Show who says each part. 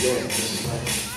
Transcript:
Speaker 1: Deus.